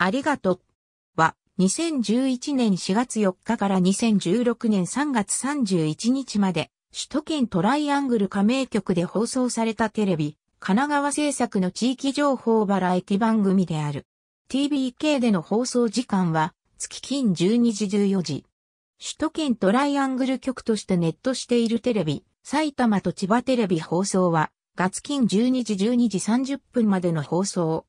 ありがとう。は、2011年4月4日から2016年3月31日まで、首都圏トライアングル加盟局で放送されたテレビ、神奈川制作の地域情報バラエティ番組である。TBK での放送時間は、月金12時14時。首都圏トライアングル局としてネットしているテレビ、埼玉と千葉テレビ放送は、月金12時12時30分までの放送。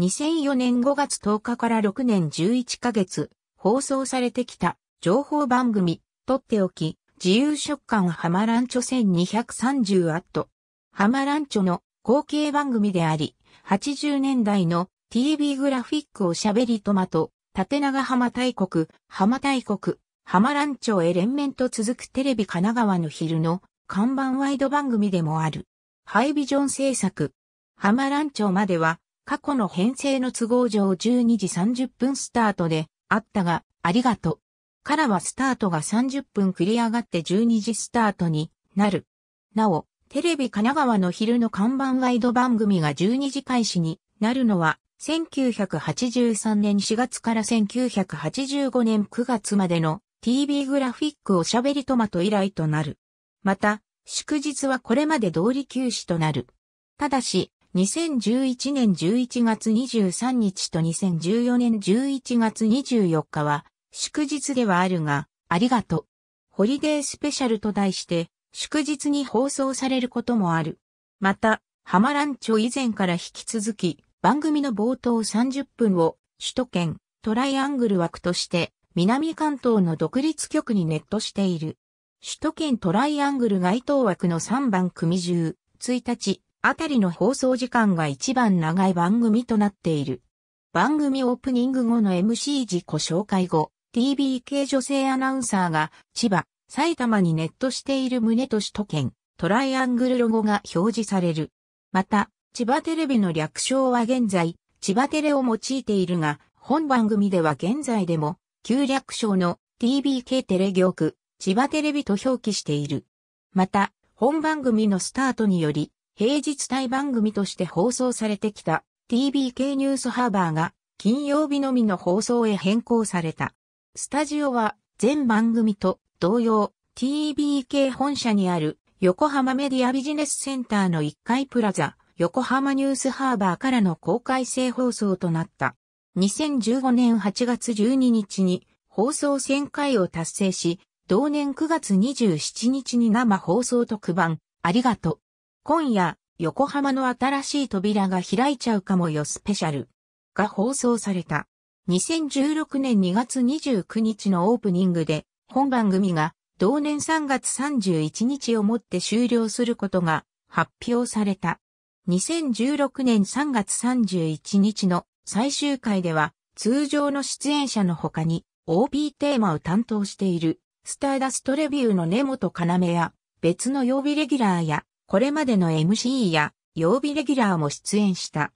2004年5月10日から6年11ヶ月、放送されてきた情報番組、とっておき、自由食感ハマランチョ1230アット。ハマランチョの後継番組であり、80年代の TV グラフィックを喋りトマト、縦長浜大国、浜大国、浜ランチョへ連綿と続くテレビ神奈川の昼の看板ワイド番組でもある。ハイビジョン制作。浜ランチョまでは過去の編成の都合上12時30分スタートであったが、ありがとう。からはスタートが30分繰り上がって12時スタートになる。なお、テレビ神奈川の昼の看板ワイド番組が12時開始になるのは、1983年4月から1985年9月までの TV グラフィックおしゃべりトマト以来となる。また、祝日はこれまで通り休止となる。ただし、2011年11月23日と2014年11月24日は祝日ではあるが、ありがとう。ホリデースペシャルと題して祝日に放送されることもある。また、ハマランチョ以前から引き続き、番組の冒頭30分を、首都圏、トライアングル枠として、南関東の独立局にネットしている。首都圏トライアングル該当枠の3番組中、1日、あたりの放送時間が一番長い番組となっている。番組オープニング後の MC 自己紹介後、TBK 女性アナウンサーが千葉、埼玉にネットしている旨と首都圏、トライアングルロゴが表示される。また、千葉テレビの略称は現在、千葉テレを用いているが、本番組では現在でも、旧略称の TBK テレ業区、千葉テレビと表記している。また、本番組のスタートにより、平日帯番組として放送されてきた TBK ニュースハーバーが金曜日のみの放送へ変更された。スタジオは全番組と同様、TBK 本社にある横浜メディアビジネスセンターの1階プラザ、横浜ニュースハーバーからの公開生放送となった。2015年8月12日に放送1000回を達成し、同年9月27日に生放送特番、ありがとう。今夜、横浜の新しい扉が開いちゃうかもよスペシャルが放送された。2016年2月29日のオープニングで本番組が同年3月31日をもって終了することが発表された。2016年3月31日の最終回では通常の出演者の他に OP テーマを担当しているスターダストレビューの根本要や別の曜日レギュラーやこれまでの MC や曜日レギュラーも出演した。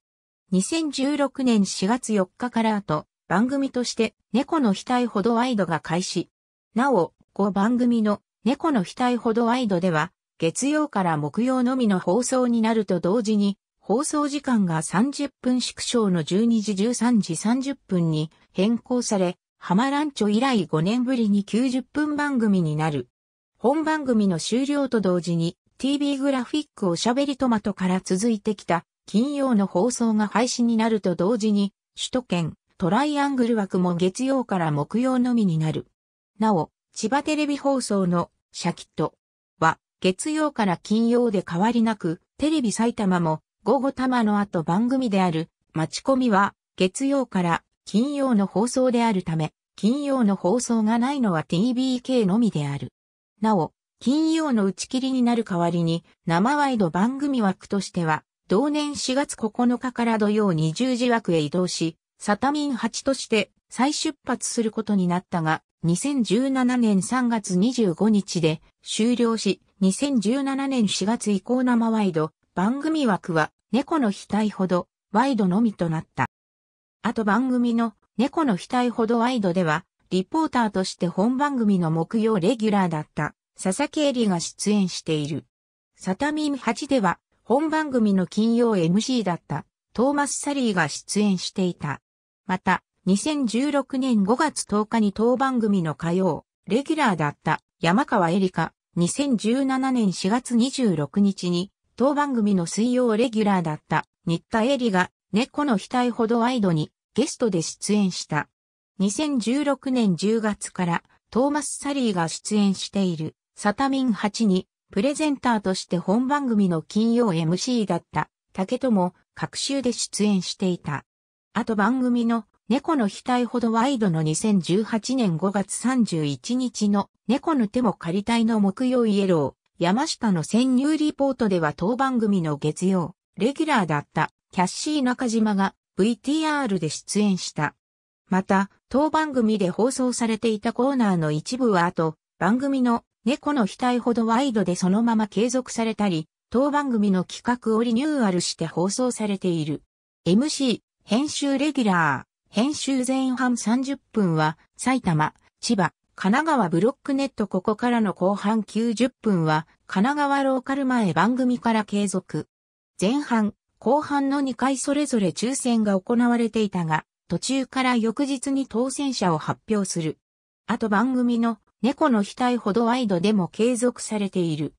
2016年4月4日から後、番組として猫の額ほどワイドが開始。なお、5番組の猫の額ほどワイドでは、月曜から木曜のみの放送になると同時に、放送時間が30分縮小の12時13時30分に変更され、ハマランチョ以来5年ぶりに90分番組になる。本番組の終了と同時に TV グラフィックおしゃべりトマトから続いてきた金曜の放送が廃止になると同時に首都圏トライアングル枠も月曜から木曜のみになる。なお、千葉テレビ放送のシャキットは月曜から金曜で変わりなく、テレビ埼玉も午後玉の後番組である待ち込みは月曜から金曜の放送であるため、金曜の放送がないのは TBK のみである。なお、金曜の打ち切りになる代わりに生ワイド番組枠としては、同年4月9日から土曜20時枠へ移動し、サタミン8として再出発することになったが、2017年3月25日で終了し、2017年4月以降生ワイド番組枠は猫の額ほどワイドのみとなった。あと番組の猫の額ほどワイドでは、リポーターとして本番組の木曜レギュラーだった佐々木恵里が出演している。サタミン8では本番組の金曜 MC だったトーマス・サリーが出演していた。また、2016年5月10日に当番組の火曜、レギュラーだった山川エリカ、2017年4月26日に当番組の水曜レギュラーだった新田エリが猫の額ほどワイドにゲストで出演した。2016年10月からトーマス・サリーが出演しているサタミン8にプレゼンターとして本番組の金曜 MC だった竹友、各週で出演していた。あと番組の猫の額ほどワイドの2018年5月31日の猫の手も借りたいの木曜イエロー、山下の潜入リポートでは当番組の月曜、レギュラーだったキャッシー中島が VTR で出演した。また、当番組で放送されていたコーナーの一部は後、番組の猫の額ほどワイドでそのまま継続されたり、当番組の企画をリニューアルして放送されている。MC、編集レギュラー。編集前半30分は埼玉、千葉、神奈川ブロックネットここからの後半90分は神奈川ローカル前番組から継続。前半、後半の2回それぞれ抽選が行われていたが、途中から翌日に当選者を発表する。あと番組の猫の額ほどワイドでも継続されている。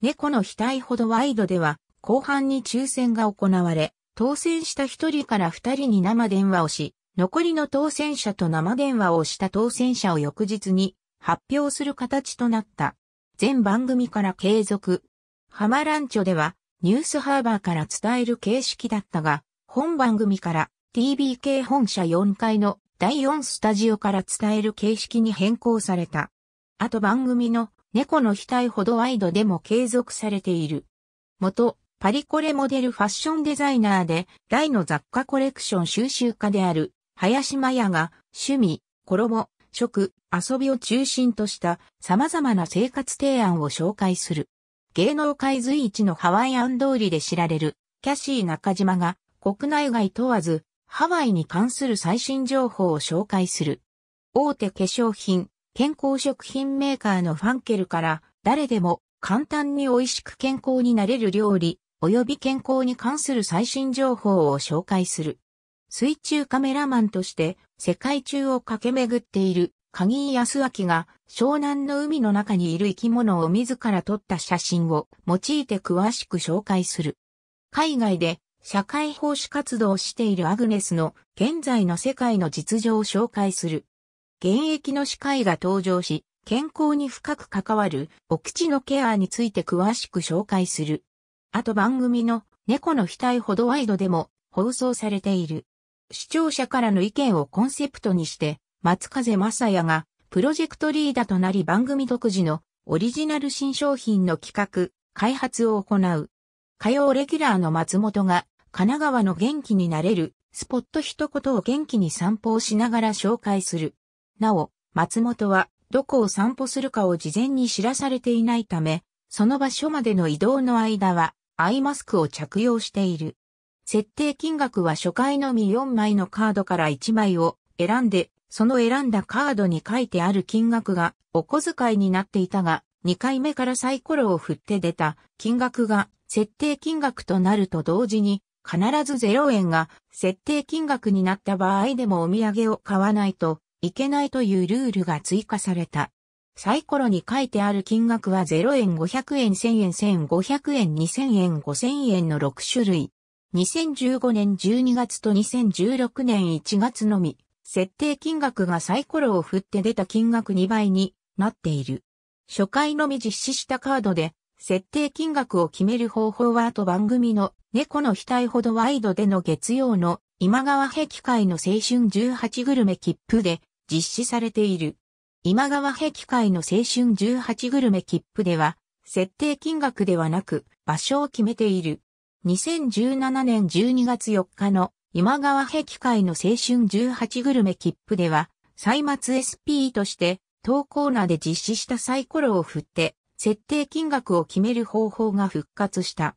猫の額ほどワイドでは後半に抽選が行われ、当選した1人から2人に生電話をし、残りの当選者と生電話をした当選者を翌日に発表する形となった。全番組から継続。ハマランチョではニュースハーバーから伝える形式だったが、本番組から TBK 本社4階の第4スタジオから伝える形式に変更された。あと番組の猫の額ほどワイドでも継続されている。元、パリコレモデルファッションデザイナーで、大の雑貨コレクション収集家である林真也が趣味、衣、食、遊びを中心とした様々な生活提案を紹介する。芸能界随一のハワイアン通りで知られるキャシー中島が国内外問わずハワイに関する最新情報を紹介する。大手化粧品、健康食品メーカーのファンケルから誰でも簡単に美味しく健康になれる料理及び健康に関する最新情報を紹介する。水中カメラマンとして世界中を駆け巡っている鍵井康明が湘南の海の中にいる生き物を自ら撮った写真を用いて詳しく紹介する。海外で社会奉仕活動をしているアグネスの現在の世界の実情を紹介する。現役の歯科医が登場し、健康に深く関わるお口のケアについて詳しく紹介する。あと番組の猫の額ほどワイドでも放送されている。視聴者からの意見をコンセプトにして、松風正也がプロジェクトリーダーとなり番組独自のオリジナル新商品の企画、開発を行う。火曜レギュラーの松本が神奈川の元気になれるスポット一言を元気に散歩をしながら紹介する。なお、松本はどこを散歩するかを事前に知らされていないため、その場所までの移動の間はアイマスクを着用している。設定金額は初回のみ4枚のカードから1枚を選んで、その選んだカードに書いてある金額がお小遣いになっていたが、2回目からサイコロを振って出た金額が設定金額となると同時に必ず0円が設定金額になった場合でもお土産を買わないといけないというルールが追加された。サイコロに書いてある金額は0円500円1000円1500円2000円5000円の6種類。2015年12月と2016年1月のみ、設定金額がサイコロを振って出た金額2倍になっている。初回のみ実施したカードで、設定金額を決める方法はと番組の猫の額ほどワイドでの月曜の今川壁会の青春18グルメ切符で実施されている。今川壁会の青春18グルメ切符では、設定金額ではなく場所を決めている。2017年12月4日の今川壁会の青春18グルメ切符では、歳末 SP として当コーナーで実施したサイコロを振って、設定金額を決める方法が復活した。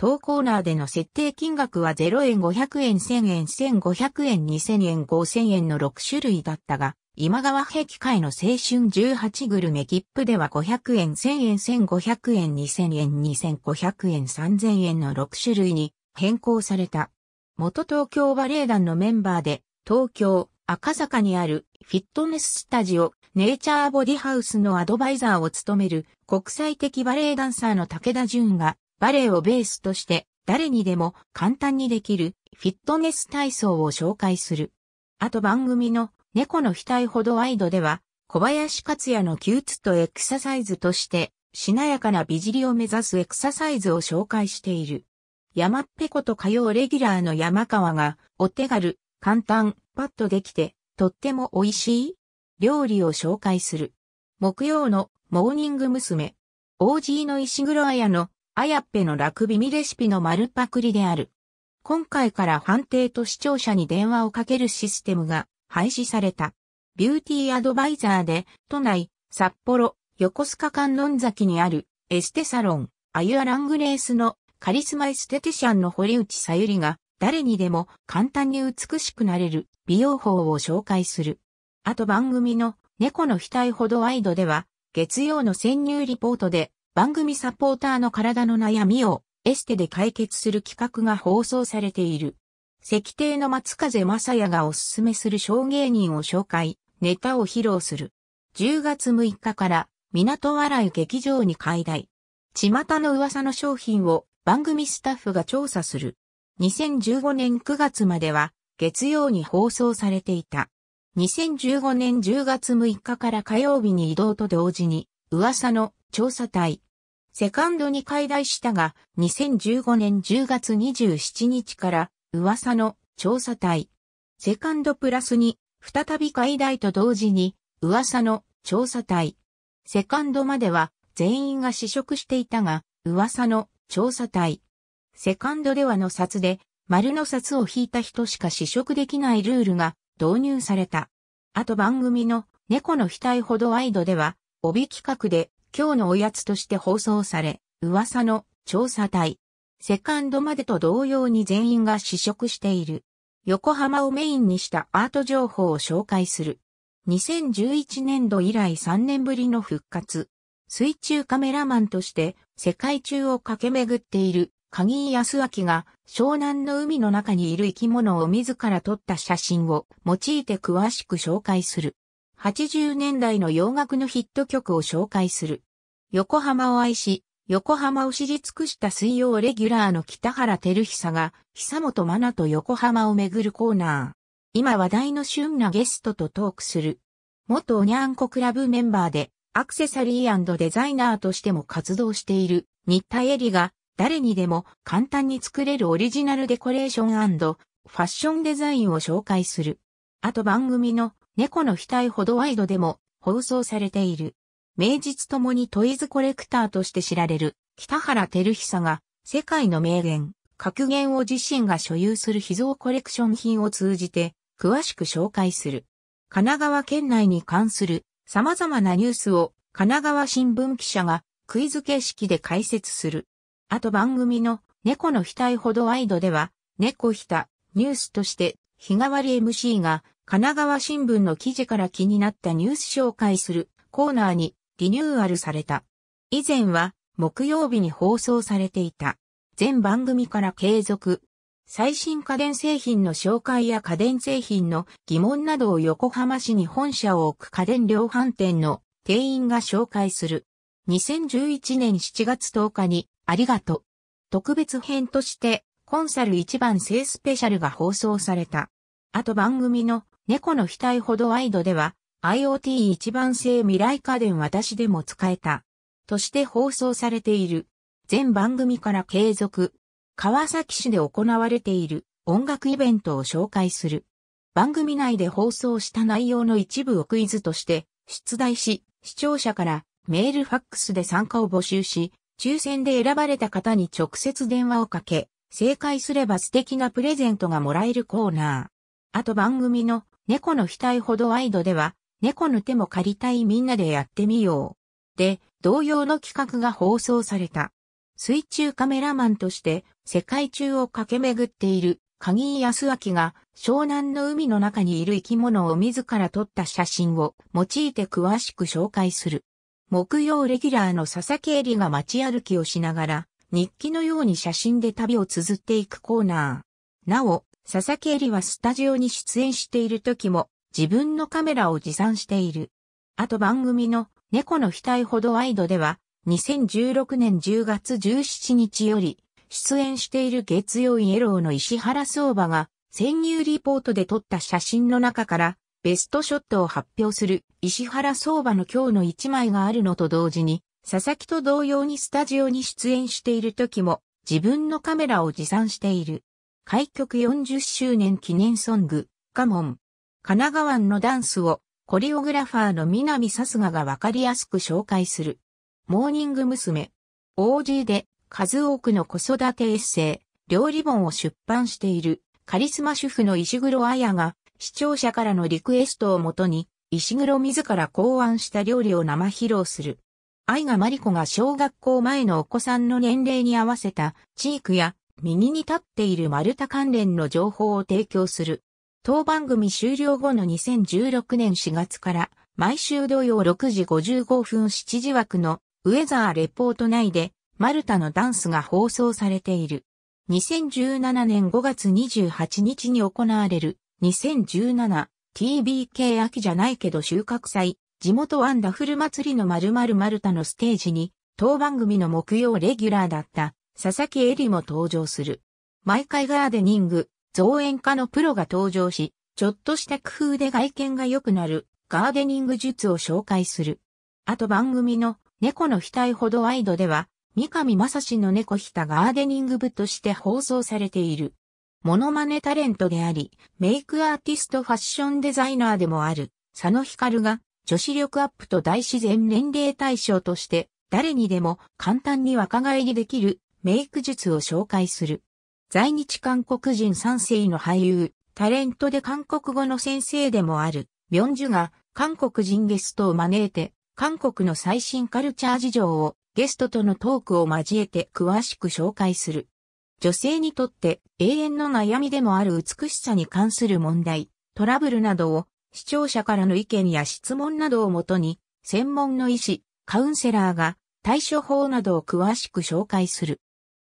当コーナーでの設定金額は0円500円1000円1500円2000円5000円の6種類だったが、今川壁会の青春18グルメ切符では500円、1000円、1500円、2000円、2500円、3000円の6種類に変更された。元東京バレエ団のメンバーで、東京、赤坂にあるフィットネススタジオネイチャーボディハウスのアドバイザーを務める国際的バレエダンサーの武田淳がバレエをベースとして誰にでも簡単にできるフィットネス体操を紹介する。あと番組の猫の額ほどワイドでは小林克也のキューツとエクササイズとしてしなやかな美尻を目指すエクササイズを紹介している。山っぺこと火曜レギュラーの山川がお手軽、簡単、パッとできてとっても美味しい料理を紹介する。木曜のモーニング娘。OG の石黒彩のあやっぺの楽ビミレシピの丸パクリである。今回から判定と視聴者に電話をかけるシステムが廃止された。ビューティーアドバイザーで都内、札幌、横須賀観音崎にあるエステサロン、アユアラングレースのカリスマエステティシャンの堀内さゆりが誰にでも簡単に美しくなれる美容法を紹介する。あと番組の猫の額ほどワイドでは、月曜の潜入リポートで番組サポーターの体の悩みをエステで解決する企画が放送されている。石庭の松風正也がおすすめする小芸人を紹介、ネタを披露する。10月6日から港笑い劇場に開台。巷の噂の商品を番組スタッフが調査する。2015年9月までは月曜に放送されていた。2015年10月6日から火曜日に移動と同時に、噂の調査隊。セカンドに開題したが、2015年10月27日から噂の調査隊。セカンドプラスに再び開題と同時に噂の調査隊。セカンドまでは全員が試食していたが、噂の調査隊。セカンドではの札で丸の札を引いた人しか試食できないルールが導入された。あと番組の猫の額ほどワイドでは、帯企画で今日のおやつとして放送され、噂の調査隊。セカンドまでと同様に全員が試食している。横浜をメインにしたアート情報を紹介する。2011年度以来3年ぶりの復活。水中カメラマンとして世界中を駆け巡っている鍵井康明が湘南の海の中にいる生き物を自ら撮った写真を用いて詳しく紹介する。80年代の洋楽のヒット曲を紹介する。横浜を愛し、横浜を知り尽くした水曜レギュラーの北原照久が、久本真奈と横浜を巡るコーナー。今話題の旬なゲストとトークする。元おにゃんこクラブメンバーで、アクセサリーデザイナーとしても活動している、新田エリが、誰にでも簡単に作れるオリジナルデコレーションファッションデザインを紹介する。あと番組の猫の額ほどワイドでも放送されている。名実ともにトイズコレクターとして知られる北原照久が世界の名言、格言を自身が所有する秘蔵コレクション品を通じて詳しく紹介する。神奈川県内に関する様々なニュースを神奈川新聞記者がクイズ形式で解説する。あと番組の猫の額ほどワイドでは、猫ひたニュースとして日替わり MC が神奈川新聞の記事から気になったニュース紹介するコーナーにリニューアルされた。以前は木曜日に放送されていた。全番組から継続。最新家電製品の紹介や家電製品の疑問などを横浜市に本社を置く家電量販店の店員が紹介する。2011年7月10日にありがとう。特別編として、コンサル一番生スペシャルが放送された。あと番組の猫の額ほどワイドでは、IoT 一番性未来家電私でも使えた。として放送されている。全番組から継続。川崎市で行われている音楽イベントを紹介する。番組内で放送した内容の一部をクイズとして出題し、視聴者からメールファックスで参加を募集し、抽選で選ばれた方に直接電話をかけ、正解すれば素敵なプレゼントがもらえるコーナー。あと番組の猫の額ほどワイドでは、猫の手も借りたいみんなでやってみよう。で、同様の企画が放送された。水中カメラマンとして世界中を駆け巡っている鍵井康明が湘南の海の中にいる生き物を自ら撮った写真を用いて詳しく紹介する。木曜レギュラーの佐々木恵里が街歩きをしながら、日記のように写真で旅を綴っていくコーナー。なお、佐々木恵里はスタジオに出演している時も、自分のカメラを持参している。あと番組の猫の額ほどワイドでは、2016年10月17日より、出演している月曜イエローの石原相場が、潜入リポートで撮った写真の中から、ベストショットを発表する石原相場の今日の一枚があるのと同時に、佐々木と同様にスタジオに出演している時も、自分のカメラを持参している。開局40周年記念ソング、カモン。神奈川のダンスをコリオグラファーの南さすががわかりやすく紹介する。モーニング娘。OG で数多くの子育てエッセイ、料理本を出版しているカリスマ主婦の石黒彩が視聴者からのリクエストをもとに石黒自ら考案した料理を生披露する。愛がマリコが小学校前のお子さんの年齢に合わせたチークや右に立っている丸太関連の情報を提供する。当番組終了後の2016年4月から毎週土曜6時55分7時枠のウェザーレポート内でマルタのダンスが放送されている。2017年5月28日に行われる 2017TBK 秋じゃないけど収穫祭地元ワンダフル祭りの〇〇マルタのステージに当番組の木曜レギュラーだった佐々木恵里も登場する。毎回ガーデニング、造園家のプロが登場し、ちょっとした工夫で外見が良くなるガーデニング術を紹介する。あと番組の猫の額ほどワイドでは、三上正史の猫ひたガーデニング部として放送されている。モノマネタレントであり、メイクアーティストファッションデザイナーでもある、佐野光が女子力アップと大自然年齢対象として誰にでも簡単に若返りできるメイク術を紹介する。在日韓国人3世の俳優、タレントで韓国語の先生でもある、ミョンジュが韓国人ゲストを招いて、韓国の最新カルチャー事情をゲストとのトークを交えて詳しく紹介する。女性にとって永遠の悩みでもある美しさに関する問題、トラブルなどを視聴者からの意見や質問などをもとに、専門の医師、カウンセラーが対処法などを詳しく紹介する。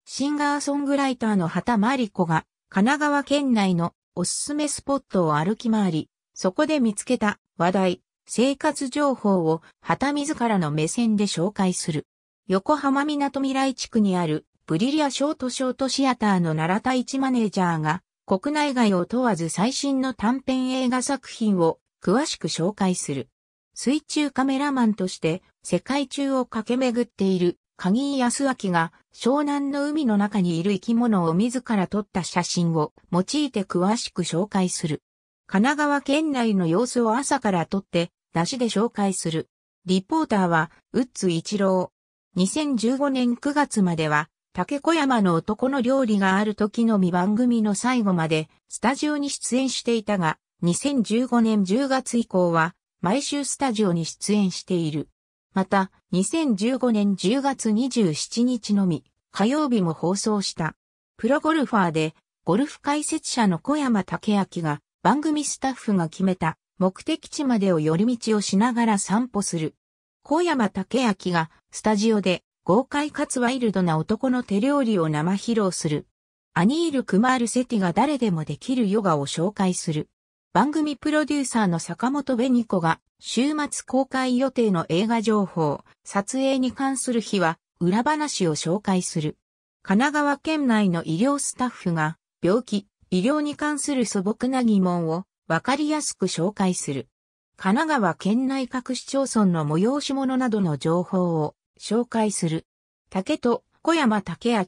シンガーソングライターの畑真理子が神奈川県内のおすすめスポットを歩き回り、そこで見つけた話題、生活情報を畑自らの目線で紹介する。横浜港未来地区にあるブリリアショートショートシアターの奈良太一マネージャーが国内外を問わず最新の短編映画作品を詳しく紹介する。水中カメラマンとして世界中を駆け巡っている鍵井康明が湘南の海の中にいる生き物を自ら撮った写真を用いて詳しく紹介する。神奈川県内の様子を朝から撮って出しで紹介する。リポーターは、ウッズ一郎。2015年9月までは、竹小山の男の料理がある時のみ番組の最後まで、スタジオに出演していたが、2015年10月以降は、毎週スタジオに出演している。また、2015年10月27日のみ、火曜日も放送した。プロゴルファーで、ゴルフ解説者の小山武明が、番組スタッフが決めた目的地までを寄り道をしながら散歩する。小山武明が、スタジオで、豪快かつワイルドな男の手料理を生披露する。アニール・クマール・セティが誰でもできるヨガを紹介する。番組プロデューサーの坂本紅子が週末公開予定の映画情報、撮影に関する日は裏話を紹介する。神奈川県内の医療スタッフが病気、医療に関する素朴な疑問をわかりやすく紹介する。神奈川県内各市町村の催し物などの情報を紹介する。竹と小山竹明、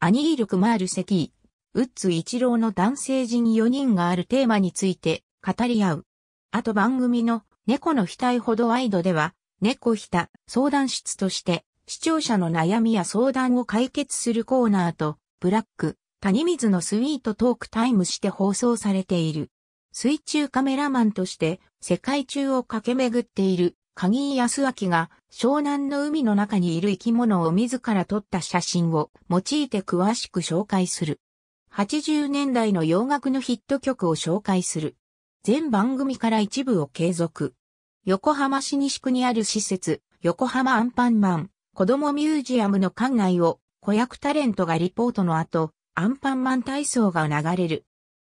アニールクマールセティ、ウッズ一郎の男性陣4人があるテーマについて語り合う。あと番組の猫の額ほどワイドでは、猫額相談室として視聴者の悩みや相談を解決するコーナーと、ブラック、谷水のスイートトークタイムして放送されている。水中カメラマンとして世界中を駆け巡っている鍵井康明が湘南の海の中にいる生き物を自ら撮った写真を用いて詳しく紹介する。80年代の洋楽のヒット曲を紹介する。全番組から一部を継続。横浜市西区にある施設、横浜アンパンマン、子供ミュージアムの館内を子役タレントがリポートの後、アンパンマン体操が流れる。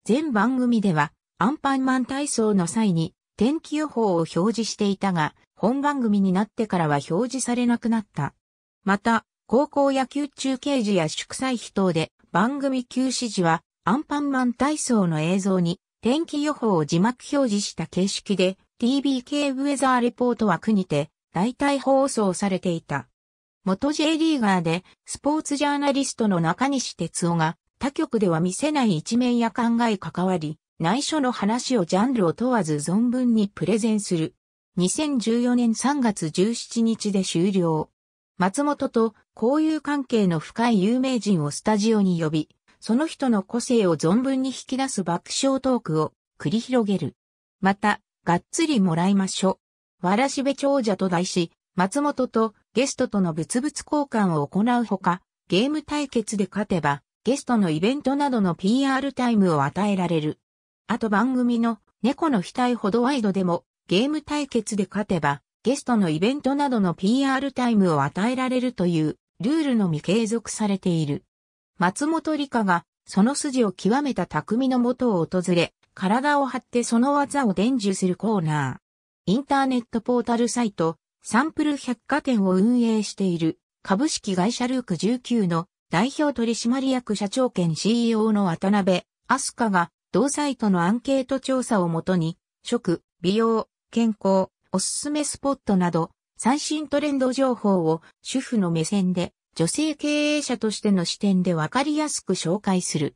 全番組では、アンパンマン体操の際に天気予報を表示していたが、本番組になってからは表示されなくなった。また、高校野球中継時や祝祭日等で番組休止時はアンパンマン体操の映像に天気予報を字幕表示した形式で TBK ウェザーレポート枠にて大体放送されていた。元 J リーガーでスポーツジャーナリストの中西哲夫が他局では見せない一面や考え関わり、内緒の話をジャンルを問わず存分にプレゼンする。2014年3月17日で終了。松本と交友関係の深い有名人をスタジオに呼び、その人の個性を存分に引き出す爆笑トークを繰り広げる。また、がっつりもらいましょう。わらしべ長者と題し、松本とゲストとの物々交換を行うほか、ゲーム対決で勝てば、ゲストのイベントなどの PR タイムを与えられる。あと番組の猫の額ほどワイドでも、ゲーム対決で勝てば、ゲストのイベントなどの PR タイムを与えられるというルールのみ継続されている。松本理香がその筋を極めた匠のもとを訪れ、体を張ってその技を伝授するコーナー。インターネットポータルサイト、サンプル百貨店を運営している株式会社ルーク19の代表取締役社長兼 CEO の渡辺飛鳥が同サイトのアンケート調査をもとに食、美容、健康、おすすめスポットなど最新トレンド情報を主婦の目線で女性経営者としての視点でわかりやすく紹介する。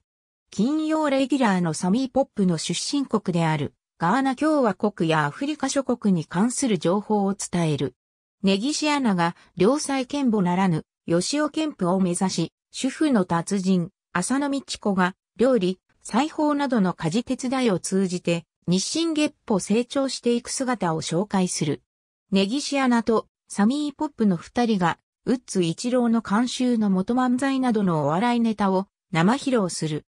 金曜レギュラーのサミーポップの出身国であるガーナ共和国やアフリカ諸国に関する情報を伝える。ネギシアナが良妻賢母ならぬ吉尾憲夫を目指し、主婦の達人、浅野道子が料理、裁縫などの家事手伝いを通じて日進月歩成長していく姿を紹介する。ネギシアナとサミーポップの二人が、ウッズ一郎の監修の元漫才などのお笑いネタを生披露する。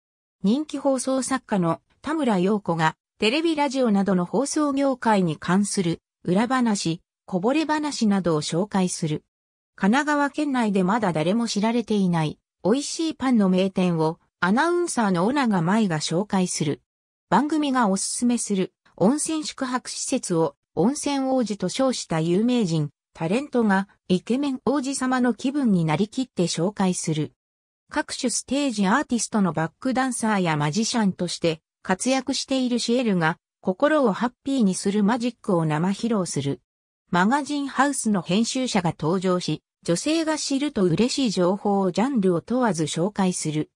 人気放送作家の田村陽子がテレビラジオなどの放送業界に関する裏話、こぼれ話などを紹介する。神奈川県内でまだ誰も知られていない美味しいパンの名店をアナウンサーの小長舞が紹介する。番組がおすすめする温泉宿泊施設を温泉王子と称した有名人、タレントがイケメン王子様の気分になりきって紹介する。各種ステージアーティストのバックダンサーやマジシャンとして活躍しているシエルが心をハッピーにするマジックを生披露する。マガジンハウスの編集者が登場し、女性が知ると嬉しい情報をジャンルを問わず紹介する。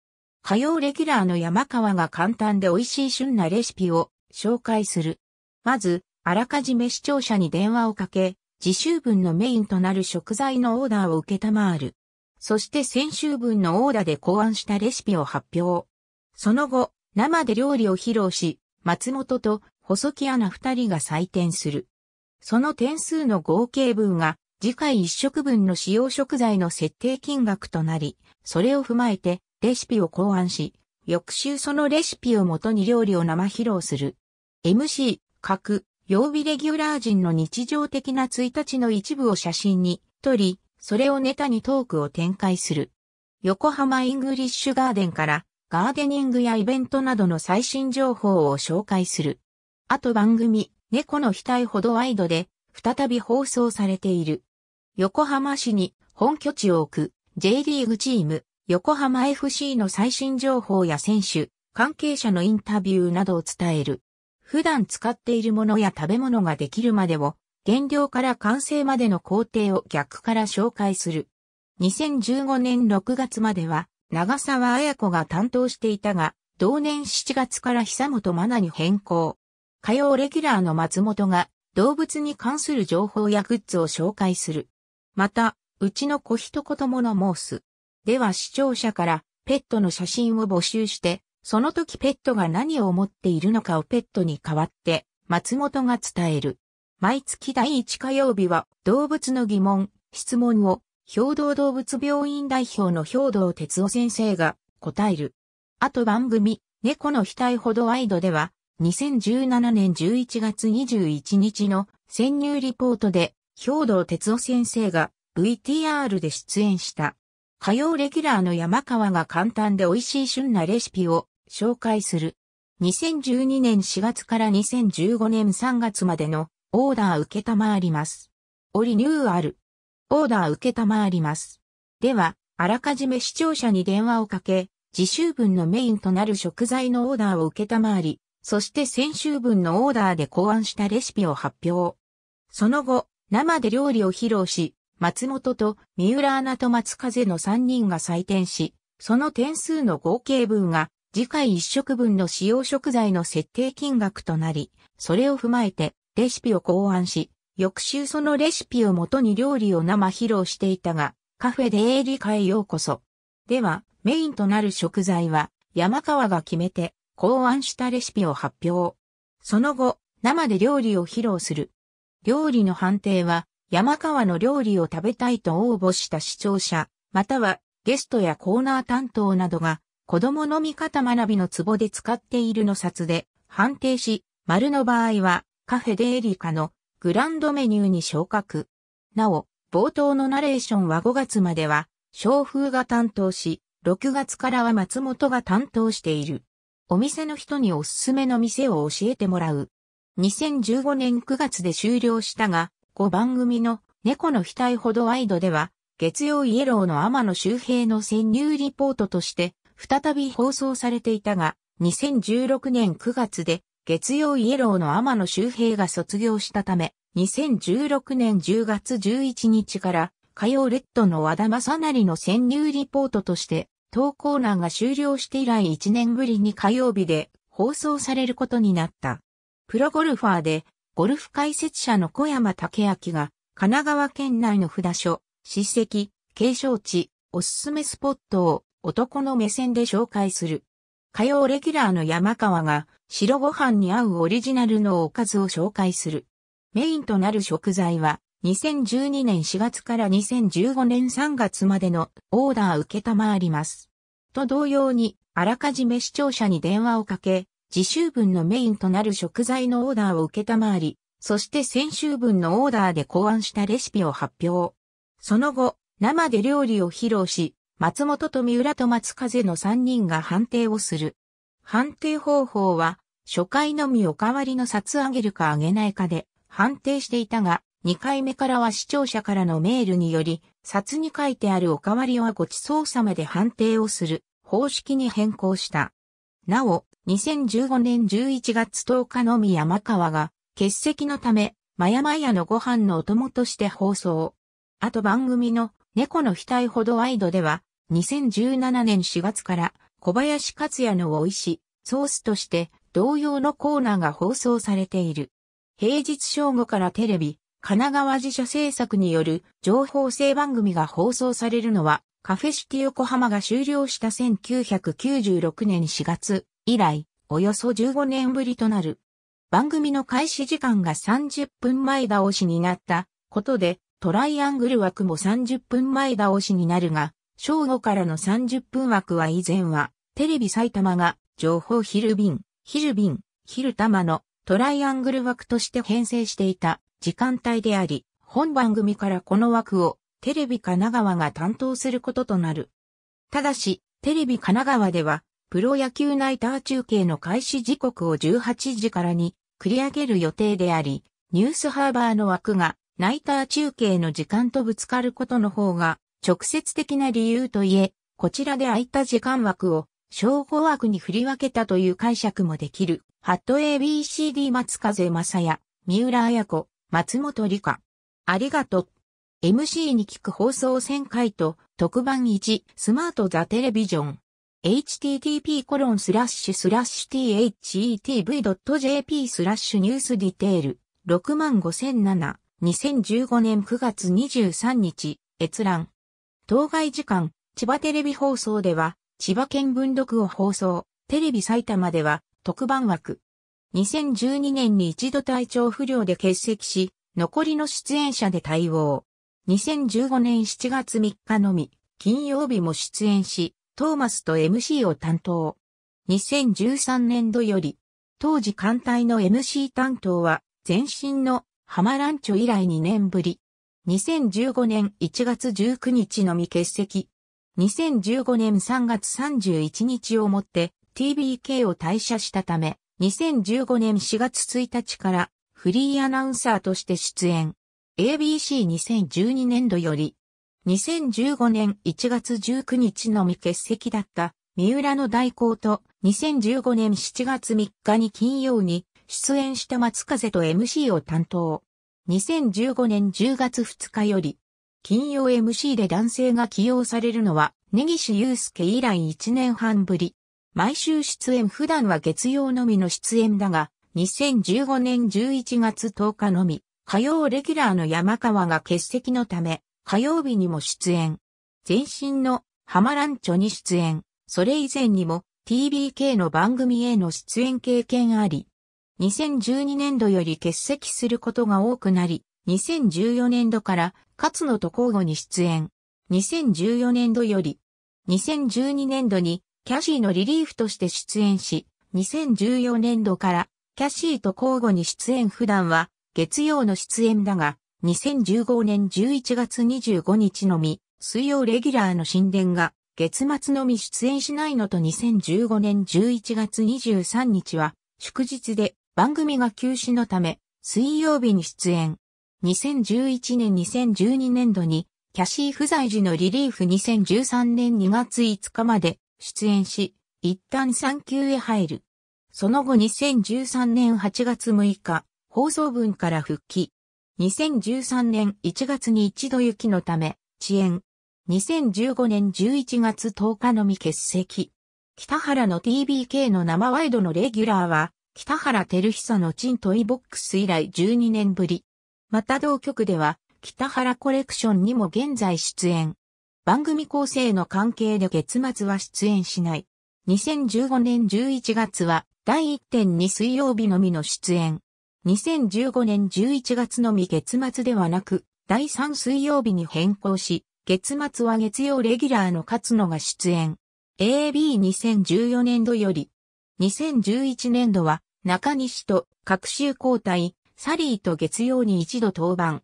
火曜レギュラーの山川が簡単で美味しい旬なレシピを紹介する。まず、あらかじめ視聴者に電話をかけ、次週分のメインとなる食材のオーダーを受けたまわる。そして先週分のオーダーで考案したレシピを発表。その後、生で料理を披露し、松本と細木アナ二人が採点する。その点数の合計分が次回一食分の使用食材の設定金額となり、それを踏まえてレシピを考案し、翌週そのレシピをもとに料理を生披露する。MC、各、曜日レギュラー陣の日常的な1日の一部を写真に撮り、それをネタにトークを展開する。横浜イングリッシュガーデンからガーデニングやイベントなどの最新情報を紹介する。あと番組、猫の額ほどワイドで、再び放送されている。横浜市に本拠地を置く J リーグチーム、横浜 FC の最新情報や選手、関係者のインタビューなどを伝える。普段使っているものや食べ物ができるまでを、原料から完成までの工程を逆から紹介する。2015年6月までは、長沢彩子が担当していたが、同年7月から久本真奈に変更。火曜レギュラーの松本が動物に関する情報やグッズを紹介する。また、うちの子一言もの申す。では視聴者からペットの写真を募集して、その時ペットが何を思っているのかをペットに代わって松本が伝える。毎月第1火曜日は動物の疑問、質問を兵道動物病院代表の兵道哲夫先生が答える。あと番組、猫の額ほどワイドでは、2017年11月21日の潜入リポートで、兵道哲夫先生が VTR で出演した。火曜レギュラーの山川が簡単で美味しい旬なレシピを紹介する。2012年4月から2015年3月までのオーダー受けたまわります。オリニューアル。オーダー受けたまわります。では、あらかじめ視聴者に電話をかけ、次週分のメインとなる食材のオーダーを受けたまわり、そして先週分のオーダーで考案したレシピを発表。その後、生で料理を披露し、松本と三浦アナと松風の3人が採点し、その点数の合計分が次回1食分の使用食材の設定金額となり、それを踏まえてレシピを考案し、翌週そのレシピをもとに料理を生披露していたが、カフェで営利会へようこそ。では、メインとなる食材は山川が決めて考案したレシピを発表。その後、生で料理を披露する。料理の判定は、山川の料理を食べたいと応募した視聴者、またはゲストやコーナー担当などが、子供の見方学びのツボで使っているの札で判定し、丸の場合はカフェデエリカのグランドメニューに昇格。なお、冒頭のナレーションは5月までは、小風が担当し、6月からは松本が担当している。お店の人におすすめの店を教えてもらう。2015年9月で終了したが、5番組の猫の額ほどワイドでは、月曜イエローの天野周平の潜入リポートとして、再び放送されていたが、2016年9月で月曜イエローの天野周平が卒業したため、2016年10月11日から火曜レッドの和田正成の潜入リポートとして投稿欄が終了して以来1年ぶりに火曜日で放送されることになった。プロゴルファーでゴルフ解説者の小山武明が神奈川県内の札所、史跡、景勝地、おすすめスポットを男の目線で紹介する。火曜レギュラーの山川が白ご飯に合うオリジナルのおかずを紹介する。メインとなる食材は2012年4月から2015年3月までのオーダー受けたまわります。と同様に、あらかじめ視聴者に電話をかけ、次週分のメインとなる食材のオーダーを受けたまわり、そして先週分のオーダーで考案したレシピを発表。その後、生で料理を披露し、松本と三浦と松風の3人が判定をする。判定方法は、初回のみおかわりの札あげるかあげないかで判定していたが、2回目からは視聴者からのメールにより、札に書いてあるおかわりはごちそうさまで判定をする方式に変更した。なお、2015年11月10日のみ山川が欠席のため、まやまやのご飯のお供として放送。あと番組の猫の額ほどワイドでは、2017年4月から小林克也の美味しいソースとして同様のコーナーが放送されている。平日正午からテレビ、神奈川自社制作による情報性番組が放送されるのは、カフェシティ横浜が終了した1996年4月以来、およそ15年ぶりとなる。番組の開始時間が30分前倒しになったことで、トライアングル枠も30分前倒しになるが、正午からの30分枠は以前は、テレビ埼玉が情報昼便、昼便、昼玉のトライアングル枠として編成していた時間帯であり、本番組からこの枠をテレビ神奈川が担当することとなる。ただし、テレビ神奈川では、プロ野球ナイター中継の開始時刻を18時からに繰り上げる予定であり、ニュースハーバーの枠がナイター中継の時間とぶつかることの方が直接的な理由といえ、こちらで空いた時間枠を正午枠に振り分けたという解釈もできる。ハット ABCD 松風正也、三浦綾子、松本理香。ありがとう。MC に聞く放送1000回と特番1スマートザテレビジョン。http コロンスラッシュスラッシュ thetv.jp スラッシュニュースディテール65007 2015年9月23日閲覧。当該時間千葉テレビ放送では千葉県文読を放送テレビ埼玉では特番枠2012年に一度体調不良で欠席し、残りの出演者で対応。2015年7月3日のみ、金曜日も出演し、トーマスと MC を担当。2013年度より、当時艦隊の MC 担当は、前身のハマランチョ以来2年ぶり。2015年1月19日のみ欠席。2015年3月31日をもって TBK を退社したため、2015年4月1日からフリーアナウンサーとして出演。ABC2012 年度より、2015年1月19日のみ欠席だった三浦の代行と2015年7月3日に金曜に出演した松風と MC を担当。2015年10月2日より、金曜 MC で男性が起用されるのは、根岸祐介以来1年半ぶり。毎週出演普段は月曜のみの出演だが、2015年11月10日のみ、火曜レギュラーの山川が欠席のため、火曜日にも出演。前身のハマランチョに出演。それ以前にも TBK の番組への出演経験あり。2012年度より欠席することが多くなり、2014年度から勝野と交互に出演。2014年度より、2012年度にキャシーのリリーフとして出演し、2014年度からキャシーと交互に出演普段は月曜の出演だが、2015年11月25日のみ、水曜レギュラーの神殿が月末のみ出演しないのと2015年11月23日は祝日で番組が休止のため、水曜日に出演。2011年2012年度に、キャシー不在時のリリーフ2013年2月5日まで出演し、一旦産休へ入る。その後2013年8月6日、放送分から復帰。2013年1月に一度雪のため、遅延。2015年11月10日のみ欠席。北原の TBK の生ワイドのレギュラーは、北原照久のチントイボックス以来12年ぶり。また同局では、北原コレクションにも現在出演。番組構成の関係で月末は出演しない。2015年11月は第1.2水曜日のみの出演。2015年11月のみ月末ではなく、第3水曜日に変更し、月末は月曜レギュラーの勝野が出演。AB2014 年度より、2011年度は中西と各週交代、サリーと月曜に一度登板。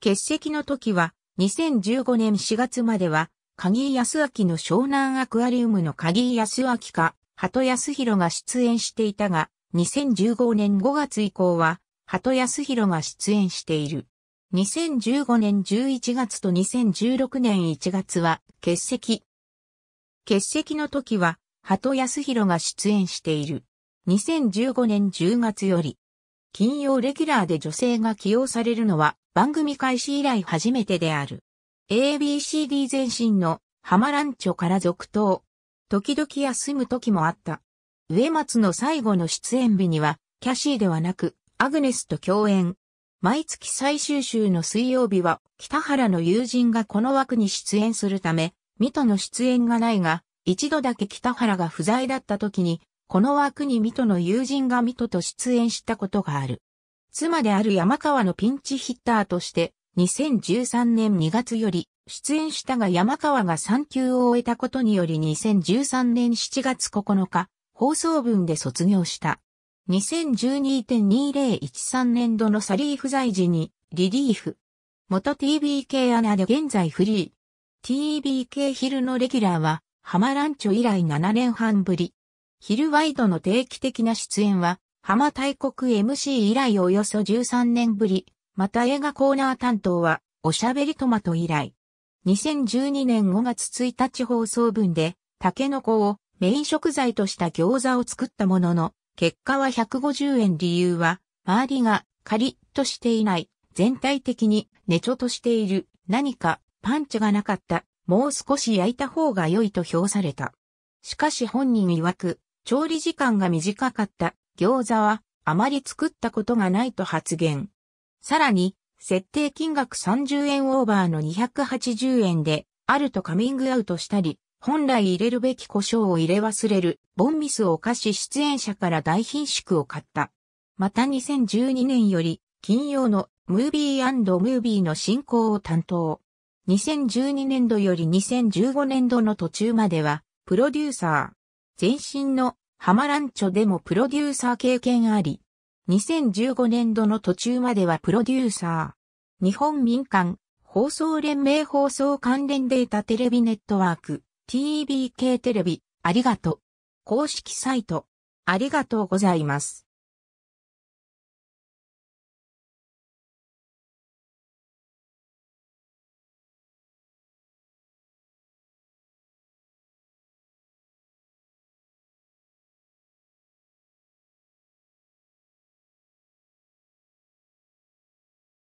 欠席の時は2015年4月までは鍵井康明の湘南アクアリウムの鍵井康明か鳩康弘が出演していたが、2015年5月以降は鳩康弘が出演している。2015年11月と2016年1月は欠席。欠席の時は鳩康弘が出演している。2015年10月より、金曜レギュラーで女性が起用されるのは番組開始以来初めてである。ABCD 前身のハマランチョから続投。時々休む時もあった。植松の最後の出演日には、キャシーではなく、アグネスと共演。毎月最終週の水曜日は、北原の友人がこの枠に出演するため、ミトの出演がないが、一度だけ北原が不在だった時に、この枠にミトの友人がミトと出演したことがある。妻である山川のピンチヒッターとして、2013年2月より出演したが山川が産休を終えたことにより2013年7月9日、放送分で卒業した。2012.2013年度のサリー不在時にリリーフ。元 TBK アナで現在フリー。TBK 昼のレギュラーはハマランチョ以来7年半ぶり。昼ワイドの定期的な出演は、浜大国 MC 以来およそ13年ぶり。また映画コーナー担当は、おしゃべりトマト以来。2012年5月1日放送分で、タケノコをメイン食材とした餃子を作ったものの、結果は150円理由は、周りがカリッとしていない、全体的にネチョとしている、何かパンチがなかった、もう少し焼いた方が良いと評された。しかし本人曰く、調理時間が短かった餃子はあまり作ったことがないと発言。さらに、設定金額30円オーバーの280円で、あるとカミングアウトしたり、本来入れるべき胡椒を入れ忘れる、ボンミスを犯し出演者から大品縮を買った。また2012年より、金曜のムービームービーの進行を担当。2012年度より2015年度の途中までは、プロデューサー。前身のハマランチョでもプロデューサー経験あり、2015年度の途中まではプロデューサー。日本民間放送連盟放送関連データテレビネットワーク TBK テレビありがとう。公式サイト。ありがとうございます。